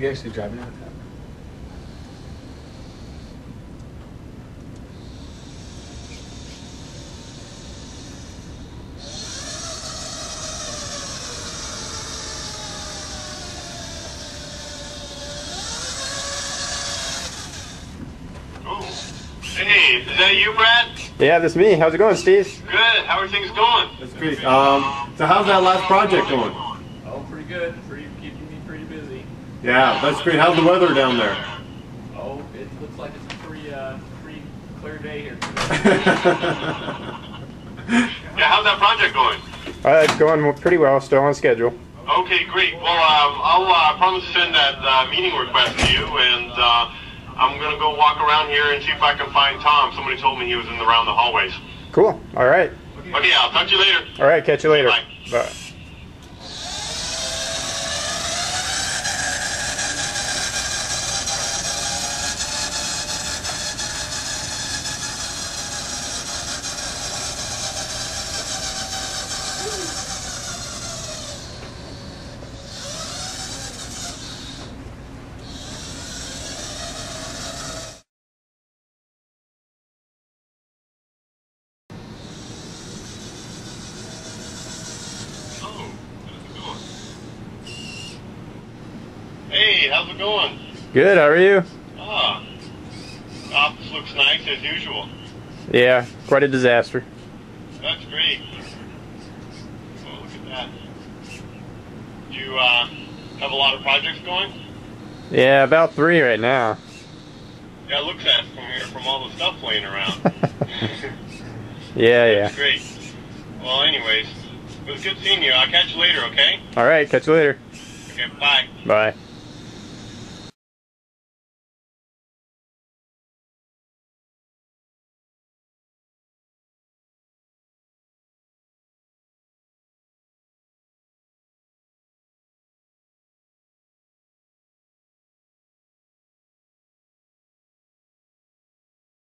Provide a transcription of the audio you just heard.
You actually driving now? Oh. Hey, is that you, Brad? Yeah, that's me. How's it going, Steve? Good. How are things going? That's great. Um, so how's that last project going? Oh, pretty good. Pretty keeping me pretty busy. Yeah, that's great. How's the weather down there? Oh, it looks like it's a pretty, uh, pretty clear day here. Yeah, how's that project going? Uh, it's going pretty well. Still on schedule. Okay, great. Well, um, I'll uh, promise to send that uh, meeting request to you, and uh, I'm gonna go walk around here and see if I can find Tom. Somebody told me he was in the around the hallways. Cool. All right. Okay, I'll talk to you later. All right. Catch you later. Bye. Bye. Hey, how's it going? Good. How are you? Ah, office looks nice as usual. Yeah. Quite a disaster. That's great. Oh, look at that. Do you uh, have a lot of projects going? Yeah, about three right now. Yeah, it looks at from here from all the stuff laying around. Yeah, yeah. That's great. Well, anyways, it was good seeing you. I'll catch you later, okay? All right. Catch you later. Okay, bye. Bye.